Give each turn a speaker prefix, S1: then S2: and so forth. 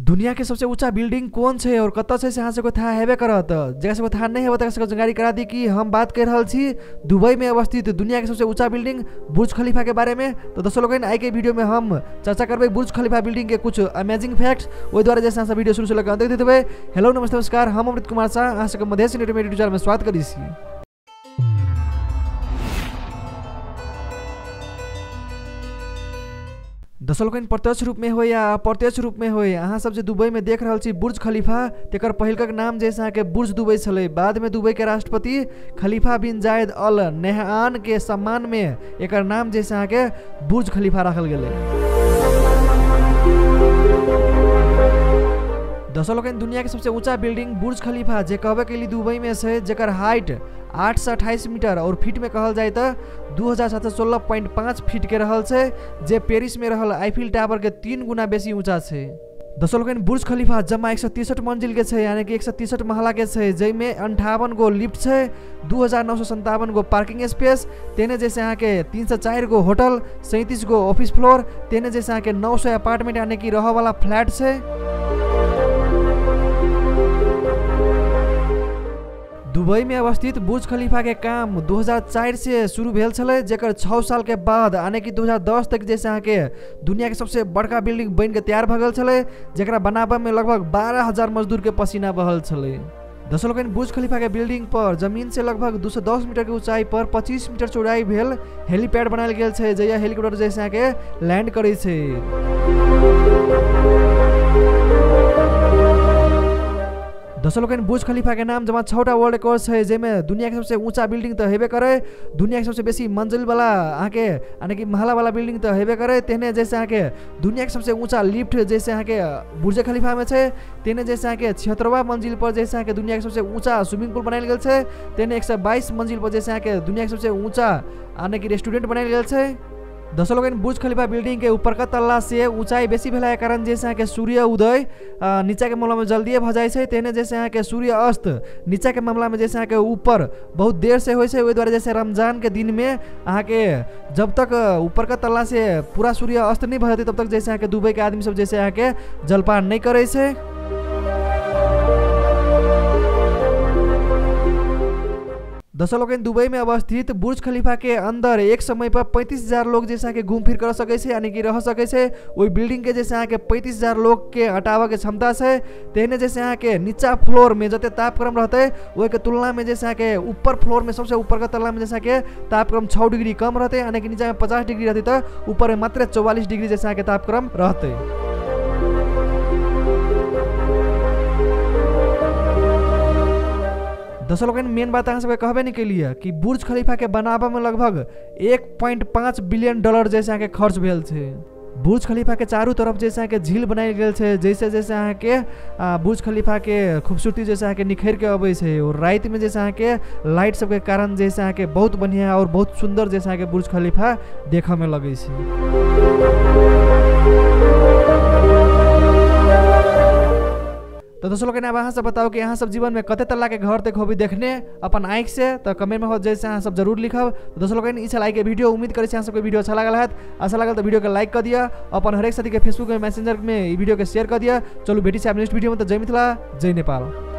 S1: दुनिया के सबसे ऊँचा बिल्डिंग कौन छे और कत से से अहाँ सबके था हेबे करत? जगह सबके था नहीं है तक जानकारी करा दी कि हम बात कर रहल छी, दुबई में अवस्थित दुनिया के सबसे ऊँचा बिल्डिंग बुर्ज खलीफा के बारे में। तो दोस्तों लोग आई के वीडियो में हम चर्चा करबे बुर्ज खलीफा बिल्डिंग के कुछ अमेजिंग फैक्ट्स ओहि द्वारा जैसे वीडियो शुरू से लगा देख देते हेलो नमस्ते नमस्कार, हम अमृत कुमार शाह, अहाँ सबके मधेश यूट्यूब चैनल में स्वागत करी छी कहीं प्रत्यक्ष रूप में हो या अप्रत्यक्ष रूप में हो अहाँ सब दुबई में देख रहा बुर्ज खलीफा, तकर पहलक नाम जैसे अहाँ के बुर्ज दुबई छे बाद में दुबई के राष्ट्रपति खलीफा बिन जायद अल नेहान के सम्मान में एक नाम जैसे अहाँ के बुर्ज खलीफा रखल गेलै। दसलोकन दुनिया के सबसे ऊँचा बिल्डिंग बुर्ज खलीफा, जे कहबे के लिए दुबई में से, जेकर हाइट आठ से अट्ठाईस मीटर और फीट में कहल जाए तो दू हज़ार सात सौ सोलह पॉइंट पाँच फीट के रहल छै, जे पेरिस में रहल आईफिल टावर के तीन गुना बेसी ऊँचा छै। दसलोकन बुर्ज खलीफा जमा एक सौ तिरसठ मंजिल के छै, यानी कि एक सौ तिरसठ महला के छै, जैमे अंठावन गो लिफ्ट छै, दू हज़ार नौ सौ संतावन गो पार्किंग स्पेस तेने जैसे अहाँ के तीन सौ चार गो होटल, सैंतीस गो ऑफ़िस फ्लोर तेने जैसे अहाँ के नौ सौ अपार्टमेंट यानी कि रह वाला फ्लैट छै। दुबई में अवस्थित बुर्ज खलीफा के काम 2004 से शुरू भेल छलै जेकर छः साल के बाद यानी कि 2010 तक जैसे अहाँ के दुनिया के सबसे बड़का बिल्डिंग बन के तैयार भऽ गेल छलै जेकरा बनाबऽ में लगभग बारह हजार मजदूर के पसीना बहल छलै। दसलोकन बुर्ज खलीफा के बिल्डिंग पर जमीन से लगभग 210 मीटर के ऊंचाई पर 25 मीटर चौड़ाई भेल हेलीपैड बनायल गेल छै जहिया हेलीकॉप्टर जैसे अहाँ के लैंड करै दसलोकन बुर्ज खलीफा के नाम जमा छौटा वर्ल्ड रिकॉर्ड है जेमे दुनिया के सबसे ऊंचा बिल्डिंग तो हेबे करे। दुनिया के सबसे बेसी मंजिल वाला अहाँ के महला वाला तो हेबे करे। तेने जैसे अहाँ के दुनिया के सबसे ऊंचा लिफ्ट जैसे अहाँ के बुर्ज खलीफा में छै तेने जैसे अहाँ के छिहत्तरवा मंजिल पर जैसे अहाँ के दुनिया के सबसे ऊंचा स्विमिंग पूल बनायल गेल छै तेने एक मंजिल पर जैसे अहाँ के दुनिया के सबसे ऊंचा यानी कि रेस्टोरेंट बनायल गेल छै। दसलोगन बुर्ज खलीफा बिल्डिंग के ऊपर का तल्ला से ऊंचाई बेसी भेला कारण जैसे अहाँ के सूर्य उदय नीचा के मामला में जल्दिए भ जाए छै तेने जैसे अहाँ के सूर्य अस्त, नीचा के मामला में जैसे अहाँ के ऊपर बहुत देर से होइ छै ओहि दुआरे जैसे रमज़ान के दिन में अहाँ के जब तक ऊपर का तल्ला से पूरा सूर्य अस्त नहीं भ तब तक जैसे अहाँ के दुबई के आदमी सब जैसे अहाँ के जलपान नहीं करे छै दसलोकन दुबई में अवस्थित बुर्ज खलीफा के अंदर एक समय पर पैंतीस हजार लोग जैसा के घूम फिर कर सके छै यानी कि रह सके छै। वही बिल्डिंग के जैसे अहाँ के पैंतीस हजार लोग के हटावे के क्षमता छै तेहने जैसे अहाँ के नीचा फ्लोर में जते तापक्रम रहते वही के तुलना में जैसे के ऊपर फ्लोर में सबसे ऊपर का तल्ला में जैसा के तापक्रम छः डिग्री कम रहते यानी कि नीचा में पचास डिग्री रहती तो ऊपर में मात्र चौवालीस डिग्री जैसा के तापक्रम रहते। दसलोकन मेन बात अहाँ कहबे नहीं कलिए कि बुर्ज खलीफा के बनाबे में लगभग एक पॉइंट पाँच बिलियन डॉलर जैसे अहाँ खर्च भेल छै। बुर्ज खलीफा के चारू तरफ़ जैसे के झील बनायल गेल छै, जैसे जैसे अहाँ के बुर्ज खलीफा के खूबसूरती जैसे अहाँ निखर के अबै छै और रात में जैसे अहाँ के लाइट सबके कारण जैसे अहाँ के बहुत बढ़िया और बहुत सुंदर जैसे अहाँ बुर्ज खलीफा देखऽ में लगे दोस्तों लोग अब अहाँ सब बताओ कि अहाँ सब जीवन में कते तरह के घर तक होबी देखने, अपन आँख से तो कमेंट में हो जैसे अहाँ सब ज़रूर लिखब। दोस्तों लोग इस लाइक के वीडियो उम्मीद करे अहाँ सबके वीडियो अच्छा लगल है अच्छा लगल तो वीडियो के लाइक कर दिया अपन हरेक साथी के फेसबुक में मैसेंजर में वीडियो के शेयर कर दिया चलो बेटी से नेक्स्ट वीडियो में तो जय मिथिला, जय नेपाल।